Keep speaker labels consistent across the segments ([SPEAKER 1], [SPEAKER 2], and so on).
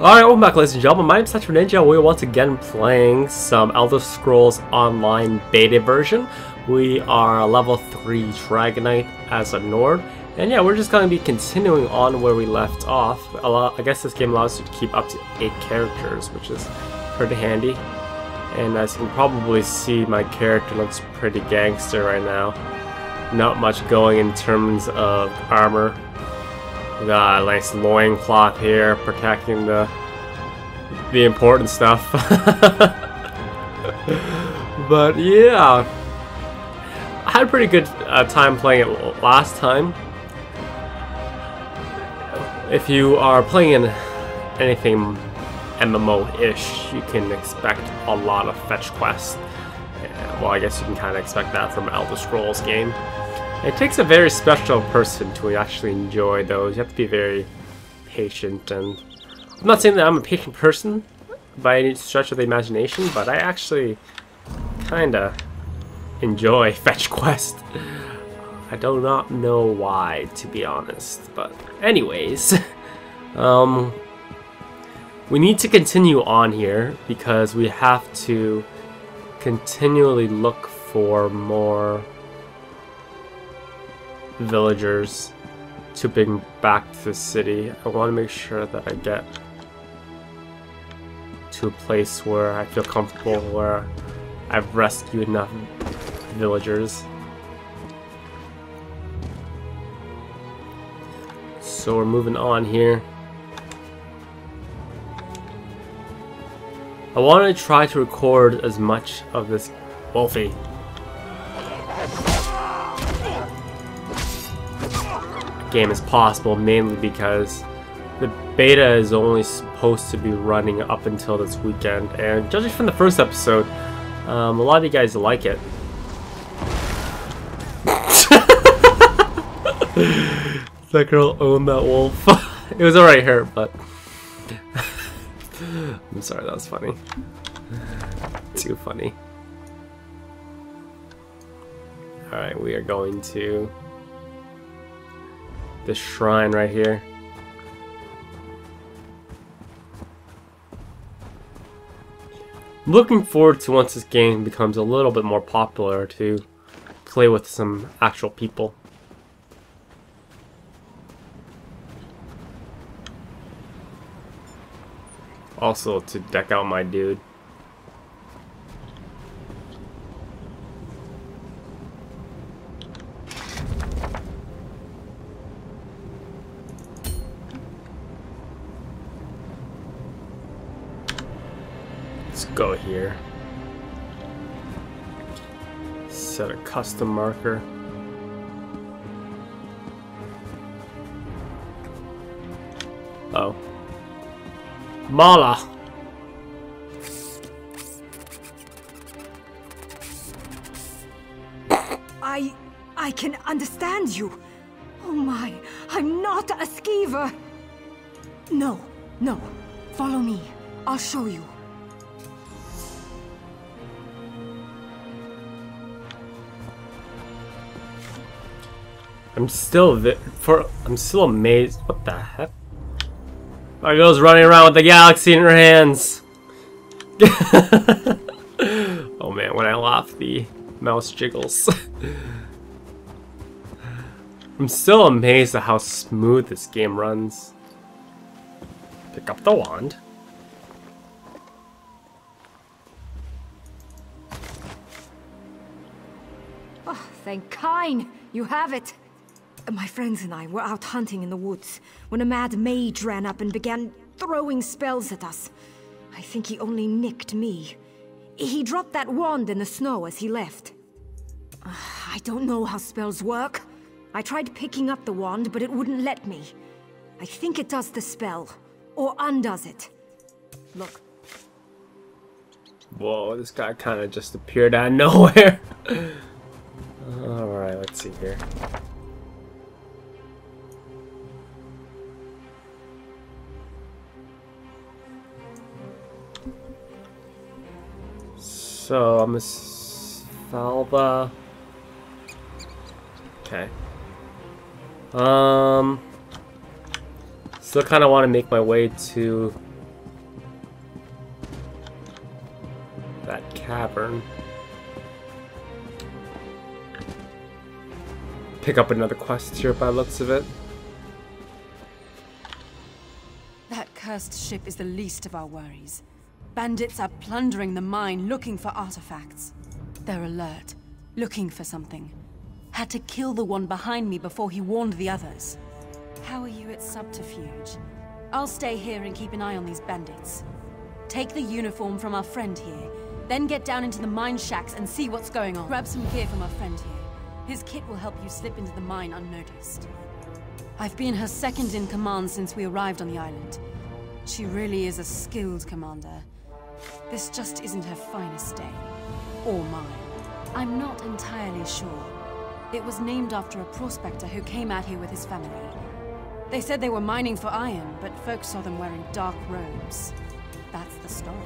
[SPEAKER 1] Alright, welcome back ladies and gentlemen, my name is Tetra Ninja, we're once again playing some Elder Scrolls Online beta version. We are level 3 Dragonknight as a Nord, and yeah, we're just going to be continuing on where we left off. I guess this game allows you to keep up to 8 characters, which is pretty handy. And as you can probably see, my character looks pretty gangster right now. Not much going in terms of armor we got a nice loincloth here, protecting the the important stuff. but yeah, I had a pretty good uh, time playing it last time. If you are playing anything MMO-ish, you can expect a lot of fetch quests. Well, I guess you can kind of expect that from Elder Scrolls game. It takes a very special person to actually enjoy those. You have to be very patient and... I'm not saying that I'm a patient person by any stretch of the imagination, but I actually kinda enjoy Fetch Quest. I do not know why, to be honest, but anyways, um, we need to continue on here because we have to continually look for more villagers to bring back to the city. I want to make sure that I get to a place where I feel comfortable, where I've rescued enough villagers. So we're moving on here. I want to try to record as much of this Wolfie game as possible, mainly because the beta is only supposed to be running up until this weekend, and judging from the first episode, um, a lot of you guys like it. that girl owned that wolf. it was alright her, but... I'm sorry, that was funny. Too funny. Alright, we are going to this shrine right here. looking forward to once this game becomes a little bit more popular to play with some actual people. Also to deck out my dude. Set a custom marker. Oh. Mala!
[SPEAKER 2] I... I can understand you. Oh my, I'm not a skeever. No, no. Follow me. I'll show you.
[SPEAKER 1] I'm still for I'm still amazed. What the heck? My girl's running around with the galaxy in her hands. oh man, when I laugh, the mouse jiggles. I'm still amazed at how smooth this game runs. Pick up the wand.
[SPEAKER 2] Oh, thank Kyne! You have it! My friends and I were out hunting in the woods when a mad mage ran up and began throwing spells at us. I think he only nicked me. He dropped that wand in the snow as he left. I don't know how spells work. I tried picking up the wand, but it wouldn't let me. I think it does the spell, or undoes it. Look.
[SPEAKER 1] Whoa, this guy kind of just appeared out of nowhere. Alright, let's see here. So I'm a Falba. Okay. Um. Still kind of want to make my way to that cavern. Pick up another quest here by looks of it.
[SPEAKER 3] That cursed ship is the least of our worries. Bandits are plundering the mine looking for artifacts. They're alert, looking for something. Had to kill the one behind me before he warned the others. How are you at subterfuge? I'll stay here and keep an eye on these bandits. Take the uniform from our friend here, then get down into the mine shacks and see what's going on. Grab some gear from our friend here. His kit will help you slip into the mine unnoticed. I've been her second in command since we arrived on the island. She really is a skilled commander. This just isn't her finest day. Or mine. I'm not entirely sure. It was named after a prospector who came out here with his family. They said they were mining for iron, but folks saw them wearing dark robes. That's the story.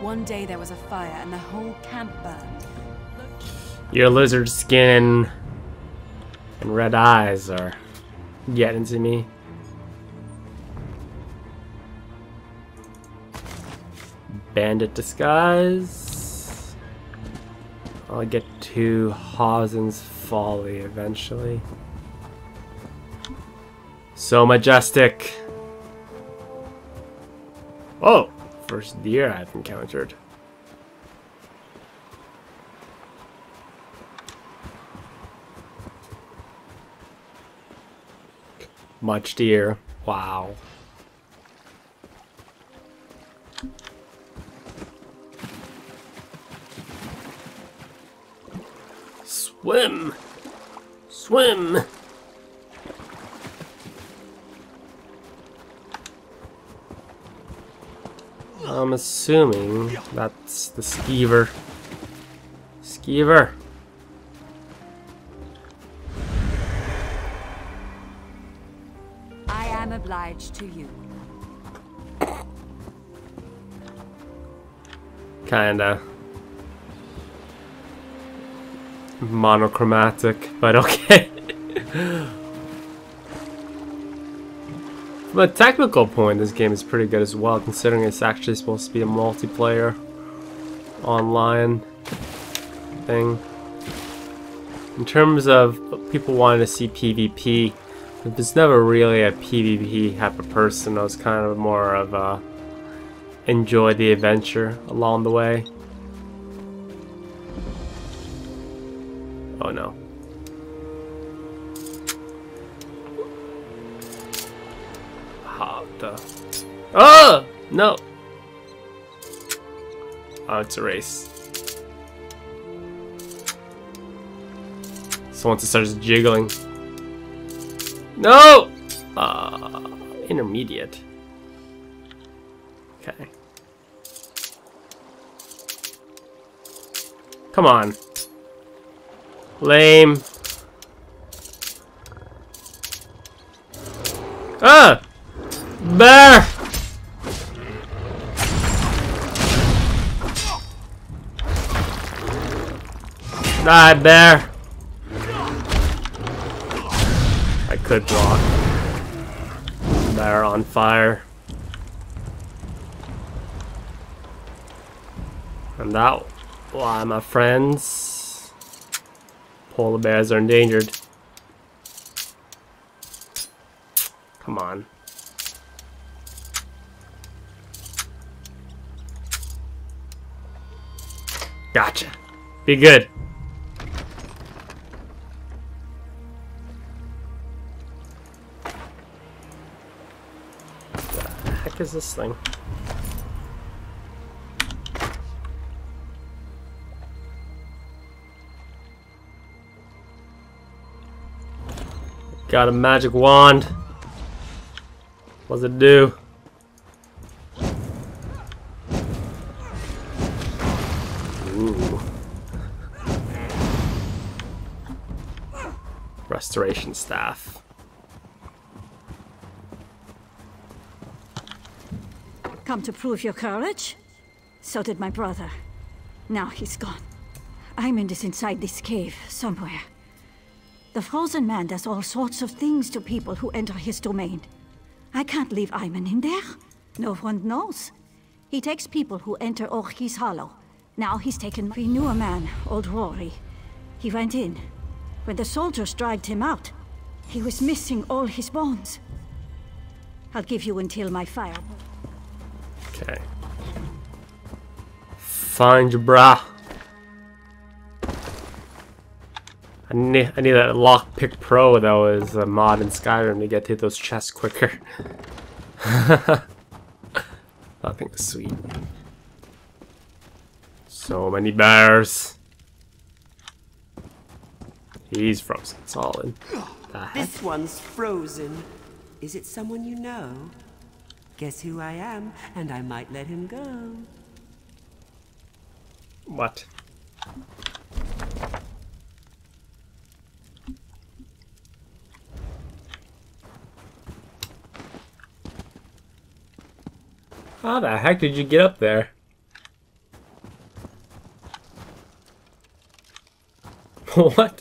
[SPEAKER 3] One day there was a fire and the whole camp burned.
[SPEAKER 1] Your lizard skin and red eyes are getting to me. Bandit disguise. I'll get to Hozzin's Folly eventually. So majestic. Oh, first deer I've encountered. Much deer. Wow. Swim! Swim! I'm assuming that's the skeever. Skeever!
[SPEAKER 3] I am obliged to you.
[SPEAKER 1] Kinda. Monochromatic, but okay. From a technical point, this game is pretty good as well, considering it's actually supposed to be a multiplayer online thing. In terms of people wanting to see PvP, there's never really a PvP type of person. I was kind of more of a enjoy the adventure along the way. No! Oh, it's a race. So once it starts jiggling. No! Uh, intermediate. Okay. Come on. Lame. Ah! Bear! Die, bear! I could block. Bear on fire. And that, why my friends, polar bears are endangered. Come on. Gotcha. Be good. Heck is this thing? Got a magic wand. What's it do? Ooh. Restoration staff.
[SPEAKER 4] Come to prove your courage? So did my brother. Now he's gone. Ayman is inside this cave, somewhere. The Frozen Man does all sorts of things to people who enter his domain. I can't leave Ayman in there. No one knows. He takes people who enter Orkey's Hollow, Now he's taken. We knew a man, old Rory. He went in. When the soldiers dragged him out, he was missing all his bones. I'll give you until my fire.
[SPEAKER 1] Okay. Find your bra. I need, I need that Lockpick Pro though as a mod in Skyrim to get to those chests quicker. Nothing sweet. So many bears. He's frozen solid.
[SPEAKER 5] This one's frozen. Is it someone you know? Guess who I am, and I might let him go.
[SPEAKER 1] What? How the heck did you get up there? what?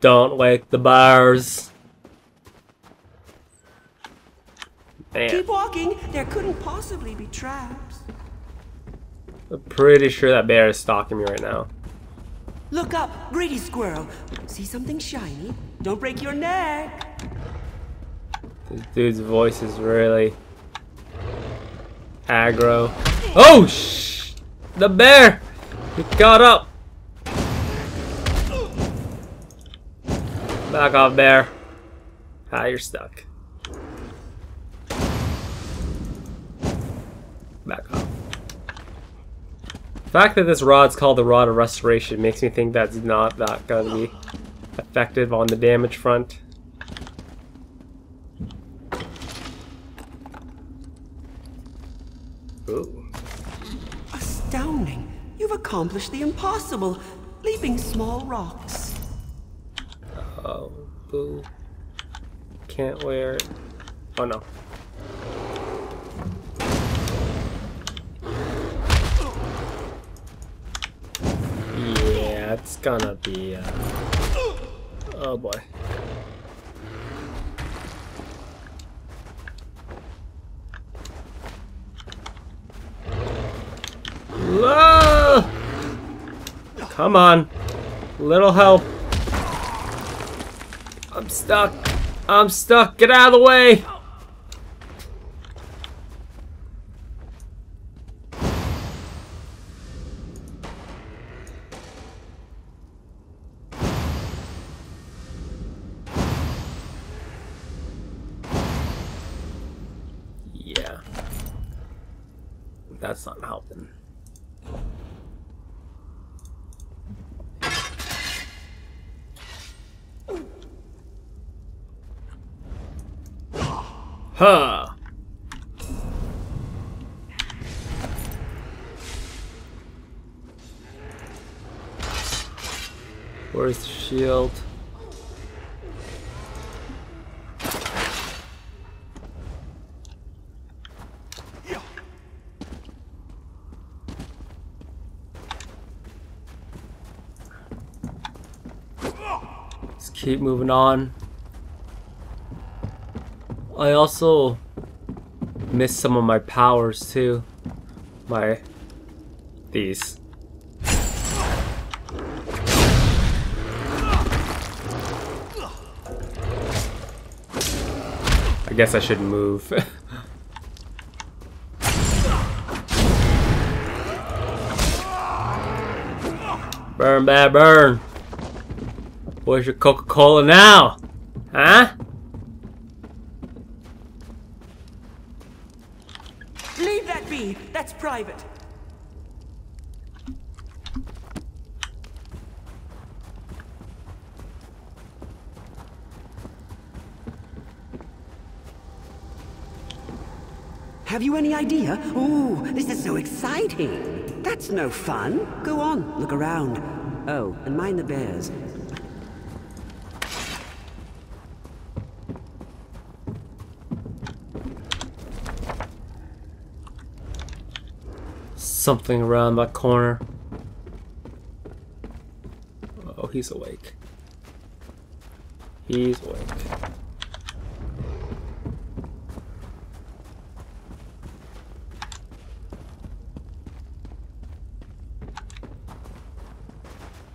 [SPEAKER 1] Don't wake the bears. Man.
[SPEAKER 5] Keep walking. There couldn't possibly be traps.
[SPEAKER 1] I'm pretty sure that bear is stalking me right now.
[SPEAKER 5] Look up, greedy squirrel. See something shiny? Don't break your neck.
[SPEAKER 1] This dude's voice is really aggro. Oh, shh! The bear! He got up! Back off, bear. Ah, you're stuck. Back off. The fact that this rod's called the Rod of Restoration makes me think that's not that gonna be effective on the damage front. Ooh.
[SPEAKER 5] Astounding. You've accomplished the impossible, leaping small rocks.
[SPEAKER 1] Oh, boo. Can't wear it. Oh no. It's gonna be. Uh... Oh boy. Come on. Little help. I'm stuck. I'm stuck. Get out of the way. That's not helping. Huh. Where's the shield? Let's keep moving on. I also missed some of my powers too. My these. I guess I should move. burn, bad burn. Where's your Coca-Cola now? Huh?
[SPEAKER 5] Leave that be. That's private. Have you any idea? Ooh, this is so exciting. That's no fun. Go on, look around. Oh, and mind the bears.
[SPEAKER 1] something around that corner. Oh, he's awake. He's awake.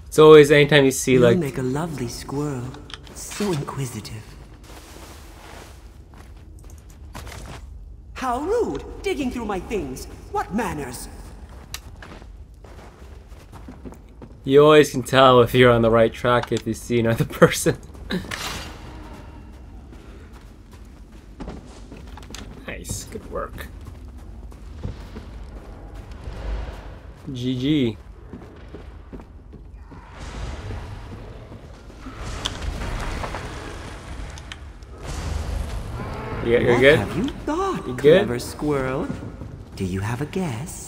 [SPEAKER 1] It's always anytime you see like.
[SPEAKER 5] You make a lovely squirrel. So inquisitive. How rude! Digging through my things. What manners?
[SPEAKER 1] You always can tell if you're on the right track if you see another person. nice, good work. GG. You, you're
[SPEAKER 5] what
[SPEAKER 1] good?
[SPEAKER 5] have you thought,
[SPEAKER 1] You good?
[SPEAKER 5] clever squirrel? Do you have a guess?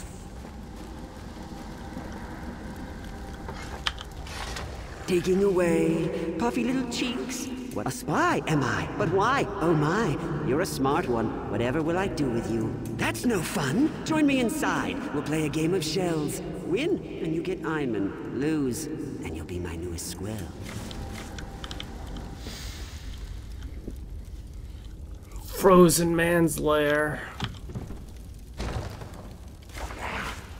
[SPEAKER 5] Digging away, puffy little cheeks. What a spy am I? But why? Oh my, you're a smart one. Whatever will I do with you? That's no fun. Join me inside. We'll play a game of shells. Win, and you get Iman. Lose, and you'll be my newest squirrel.
[SPEAKER 1] Frozen Man's Lair.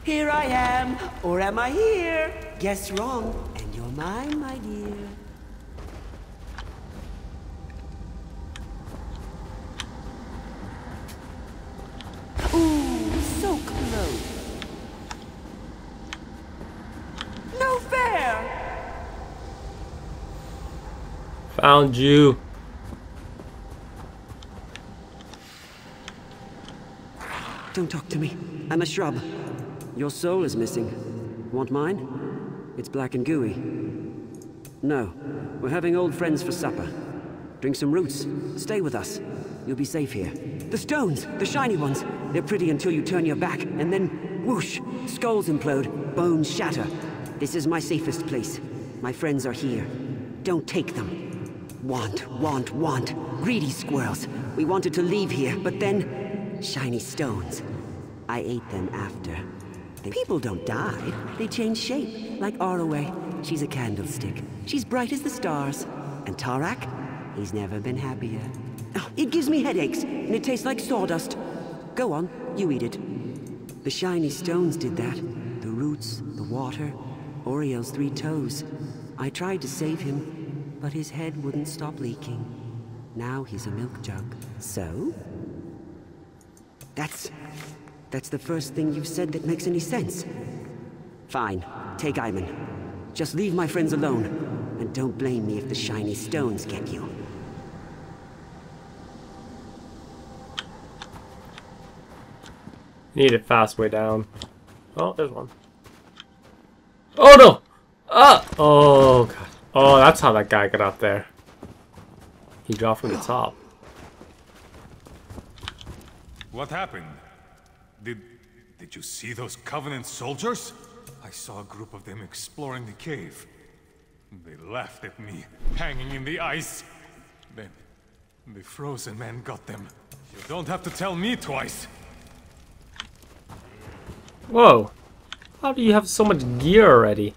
[SPEAKER 5] Here I am, or am I here? Guess wrong, you're mine, my dear. Ooh, so close. No fair!
[SPEAKER 1] Found you.
[SPEAKER 5] Don't talk to me. I'm a shrub. Your soul is missing. Want mine? It's black and gooey. No. We're having old friends for supper. Drink some roots. Stay with us. You'll be safe here. The stones! The shiny ones! They're pretty until you turn your back, and then whoosh! Skulls implode, bones shatter. This is my safest place. My friends are here. Don't take them. Want, want, want. Greedy squirrels. We wanted to leave here, but then... Shiny stones. I ate them after. The people don't die. They change shape, like Arroway. She's a candlestick. She's bright as the stars. And Tarak? He's never been happier. Oh, it gives me headaches, and it tastes like sawdust. Go on, you eat it. The shiny stones did that. The roots, the water, Oriole's three toes. I tried to save him, but his head wouldn't stop leaking. Now he's a milk jug. So? That's... That's the first thing you've said that makes any sense. Fine, take Ivan. Just leave my friends alone. And don't blame me if the shiny stones get you.
[SPEAKER 1] Need a fast way down. Oh, there's one. Oh no! Ah! Oh god. Oh, that's how that guy got up there. He dropped from the top.
[SPEAKER 6] What happened? Did... did you see those Covenant soldiers? I saw a group of them exploring the cave. They laughed at me, hanging in the ice. Then, the frozen man got them. You don't have to tell me twice.
[SPEAKER 1] Whoa. How do you have so much gear already?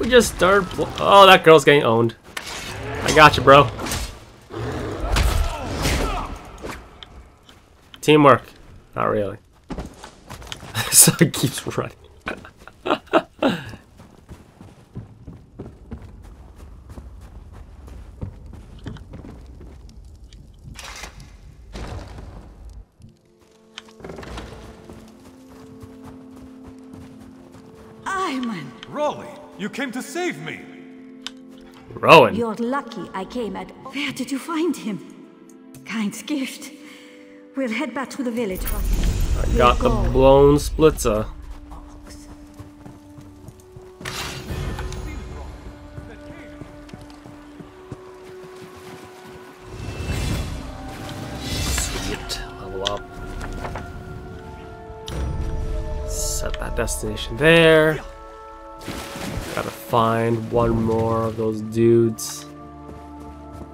[SPEAKER 1] We just started. Oh, that girl's getting owned. I got you, bro. Teamwork. Not really. So it keeps running.
[SPEAKER 4] Iman!
[SPEAKER 6] Rolly, you came to save me!
[SPEAKER 1] Rowan.
[SPEAKER 4] You're lucky I came at... Where did you find him? Kyne's gift. We'll head back to the village.
[SPEAKER 1] Got the blown splitzer. Sweet. Level up. Set that destination there. Gotta find one more of those dudes.